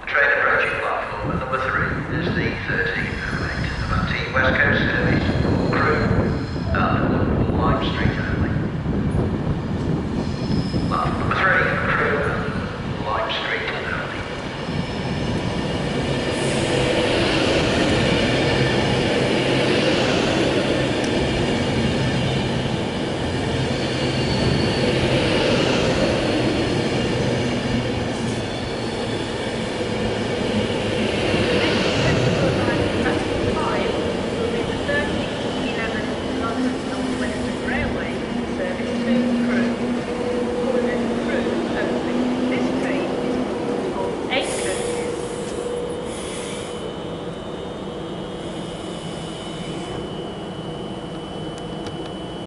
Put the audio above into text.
The train approaching platform number three is the 13th. 1308 Avanti West Coast service crew uh, at Lime only.